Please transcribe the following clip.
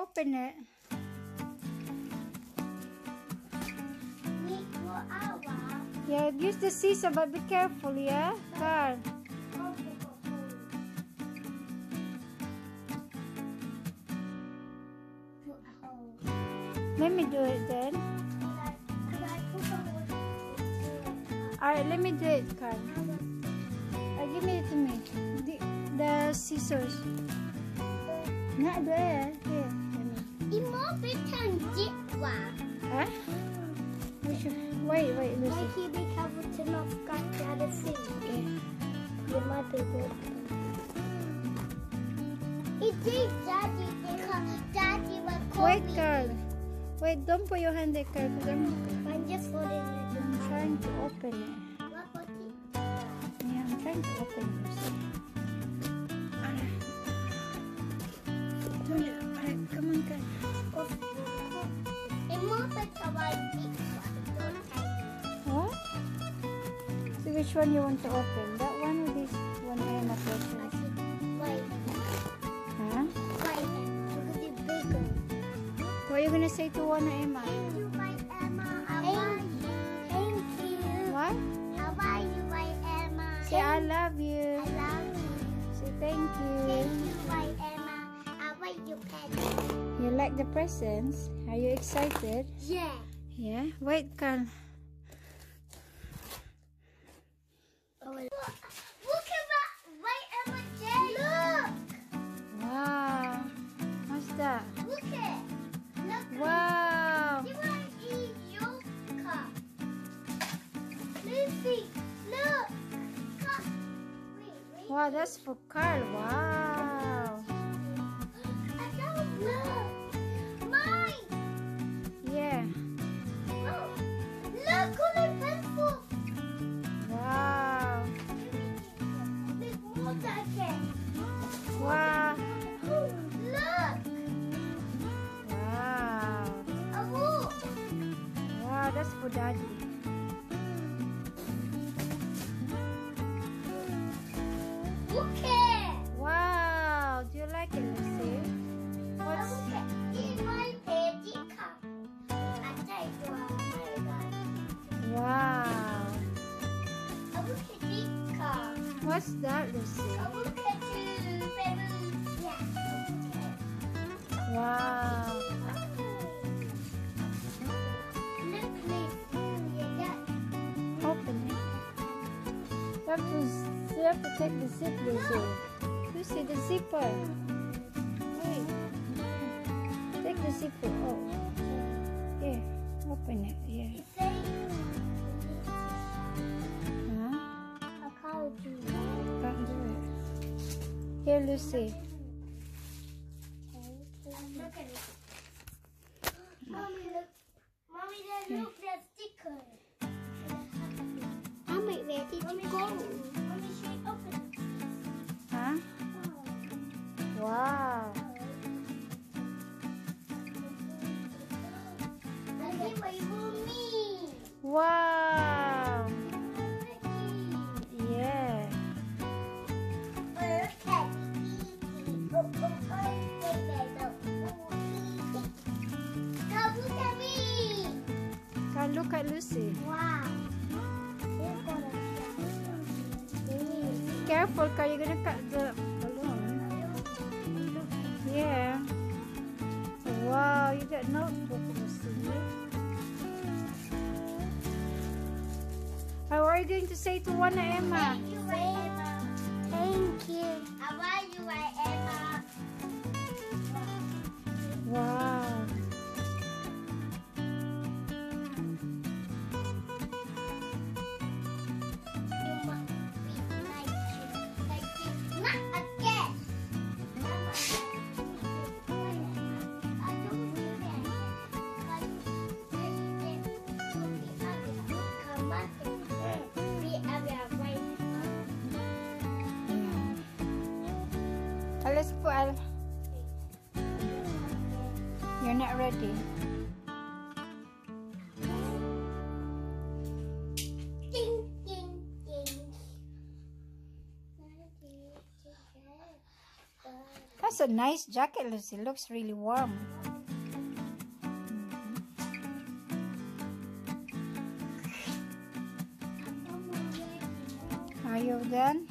open it. Yeah, use the scissor, but be careful, yeah? Put. Let me do it then. Alright, let me do it, Carl. Uh, give me it to me. The, the scissors. Not there. Here. Imobitan jitwa. Huh? Which, wait, wait, was Wait, Carl. Wait, don't put your hand there, Carl, because I'm, I'm just holding it. I'm trying to open it. Yeah, I'm trying to open it, come on, Carl. What? So which one you want to open? That one or this one I am precious? said, Huh? What are you gonna say to Wana Emma? Thank you, my Emma. How are you? Thank you. What? How are you, my Emma? Say I love you. I love you. Say thank you. Thank you. my Emma. How are you, Penny? Like the presents? Are you excited? Yeah. Yeah. Wait, Carl. Oh, look, look at that, Emma J. Look, Wow. What's that? look it. Look. Wow. You want to eat yogurt? Lucy, look. Wait, wait. Wow, that's for Carl. Wow. Daddy. Look it. Wow. Do you like it, Lucy? What's Look it. In my baby cup. I one. Wow. Look at this cup. What's that, Lucy? I look at you, baby. Yeah. Wow. You have to, you have to take the zip, Lucy. see the zipper. Wait. Take the zipper off. Here, open it. Yeah. Huh? I can't do Can't do it. Here, Lucy. Look at it. Mommy, look. Mommy, look ready to go. Mommy, she open. Huh? Wow. I give away for me. Wow. Yeah. Come look at me. Can look at Lucy. Wow. Careful, car. You're gonna cut the balloon. Yeah. Wow, you got notebook. How are you going to say to one Emma? Thank you, Emma. Thank you. How are you, Emma? You're not ready. That's That's a nice jacket, Lucy. Looks really warm. Are you done?